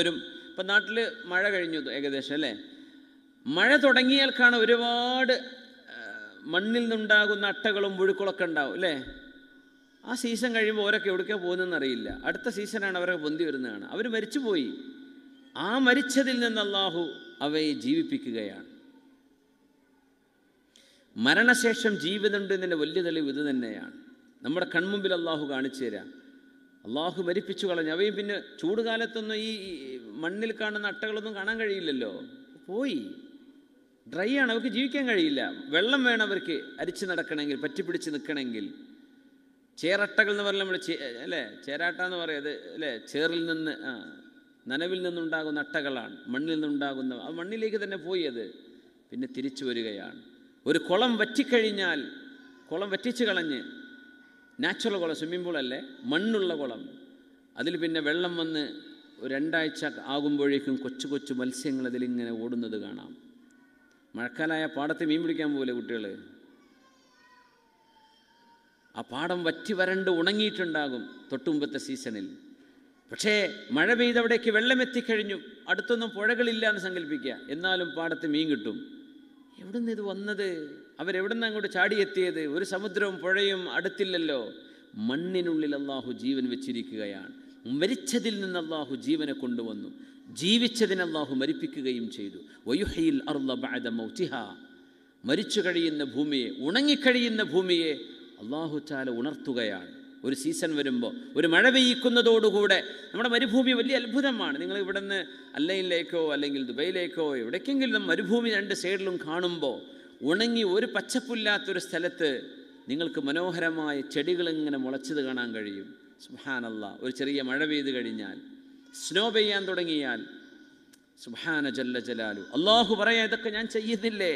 വരും. ഇപ്പം നാട്ടിൽ മഴ കഴിഞ്ഞു ഏകദേശം അല്ലേ? മഴ തുടങ്ങിയാൽ കാണാം ഒരുപാട് മണ്ണിൽ നിന്നുണ്ടാകുന്ന അട്ടകളും പുഴുക്കളൊക്കെ ഉണ്ടാവും അല്ലേ? ആ സീസൺ കഴിയുമ്പോൾ ഓരൊക്കെ എവിടേക്കാണ് പോകുന്നതെന്ന് അറിയില്ല. അടുത്ത സീസണാണ് അവരൊക്കെ പൊന്തി വരുന്നതാണ്. അവർ മരിച്ചുപോയി. ആ മരിച്ചതിൽ നിന്ന് അള്ളാഹു അവയെ ജീവിപ്പിക്കുകയാണ്. മരണശേഷം ജീവിതമുണ്ട് എന്നതിന്റെ വലിയ തെളിവ് ഇത് തന്നെയാണ്. നമ്മുടെ കൺമുമ്പിൽ അള്ളാഹു കാണിച്ചു തരാം. അള്ളാഹു മരിപ്പിച്ചു കളഞ്ഞു. അവയും പിന്നെ ചൂടുകാലത്തൊന്നും ഈ മണ്ണിൽ കാണുന്ന അട്ടകളൊന്നും കാണാൻ കഴിയില്ലല്ലോ. പോയി. ഡ്രൈ ആണ്. അവർക്ക് ജീവിക്കാൻ കഴിയില്ല. വെള്ളം വേണം അവർക്ക് അരിച്ചു നടക്കണമെങ്കിൽ പറ്റിപ്പിടിച്ച് നിൽക്കണമെങ്കിൽ. ചേറട്ടകൾ എന്ന് പറഞ്ഞാൽ നമ്മൾ അല്ലേ? ചേരാട്ട എന്ന് പറയുന്നത് അല്ലേ? ചേറിൽ നിന്ന് ആ നനവിൽ നിന്നുണ്ടാകുന്ന അട്ടകളാണ്. മണ്ണിൽ നിന്നുണ്ടാകുന്ന ആ മണ്ണിലേക്ക് തന്നെ പോയി അത്. പിന്നെ തിരിച്ചു വരികയാണ്. ഒരു കുളം വറ്റിക്കഴിഞ്ഞാൽ കുളം വറ്റിച്ച് കളഞ്ഞ് നാച്ചുറൽ കുളം സ്വിമ്മിംഗ് പൂളല്ലേ മണ്ണുള്ള കുളം. അതിൽ പിന്നെ വെള്ളം വന്ന് രണ്ടാഴ്ച ആകുമ്പോഴേക്കും കൊച്ചു കൊച്ചു മത്സ്യങ്ങൾ അതിലിങ്ങനെ ഓടുന്നത് കാണാം. മഴക്കാലായ പാടത്ത് മീൻ പിടിക്കാൻ പോലെ കുട്ടികൾ? ആ പാടം വറ്റി വരണ്ട് ഉണങ്ങിയിട്ടുണ്ടാകും തൊട്ടുമുമ്പത്തെ സീസണിൽ. പക്ഷേ മഴ പെയ്തവിടേക്ക് വെള്ളം എത്തിക്കഴിഞ്ഞു അടുത്തൊന്നും പുഴകളില്ല എന്ന് സങ്കല്പിക്കുക. എന്നാലും പാടത്ത് മീൻ കിട്ടും. എവിടുന്ന് ഇത് വന്നത്? അവരെവിടുന്ന് അങ്ങോട്ട് ചാടിയെത്തിയത്? ഒരു സമുദ്രവും പുഴയും അടുത്തില്ലല്ലോ. മണ്ണിനുള്ളിൽ അള്ളാഹു ജീവൻ വെച്ചിരിക്കുകയാണ്. മരിച്ചതിൽ നിന്ന് അള്ളാഹു ജീവനെ കൊണ്ടുവന്നു. ജീവിച്ചതിനെ അള്ളാഹു മരിപ്പിക്കുകയും ചെയ്തു. വയുഹയിൽ മൗതിഹ. മരിച്ചു കഴിയുന്ന ഭൂമിയെ ഉണങ്ങിക്കഴിയുന്ന ഭൂമിയെ അള്ളാഹു ചാല ഉണർത്തുകയാണ്. ഒരു സീസൺ വരുമ്പോൾ ഒരു മഴ പെയ്യിക്കുന്നതോടുകൂടെ നമ്മുടെ മരുഭൂമി വലിയ അത്ഭുതമാണ്. നിങ്ങൾ ഇവിടെ നിന്ന് അല്ലയിലേക്കോ അല്ലെങ്കിൽ ദുബൈയിലേക്കോ എവിടേക്കെങ്കിലും മരുഭൂമി രണ്ട് സൈഡിലും കാണുമ്പോൾ ഉണങ്ങി ഒരു പച്ചപ്പില്ലാത്തൊരു സ്ഥലത്ത് നിങ്ങൾക്ക് മനോഹരമായ ചെടികൾ ഇങ്ങനെ മുളച്ചത് കാണാൻ കഴിയും. സുഹാനല്ല ഒരു ചെറിയ മഴ പെയ്ത് കഴിഞ്ഞാൽ സ്നോ പെയ്യാൻ തുടങ്ങിയാൽ സുഹാന ജല്ല ജലാലു. അള്ളാഹു പറയാ ഇതൊക്കെ ഞാൻ ചെയ്യുന്നില്ലേ?